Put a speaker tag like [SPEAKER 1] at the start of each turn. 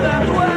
[SPEAKER 1] that way.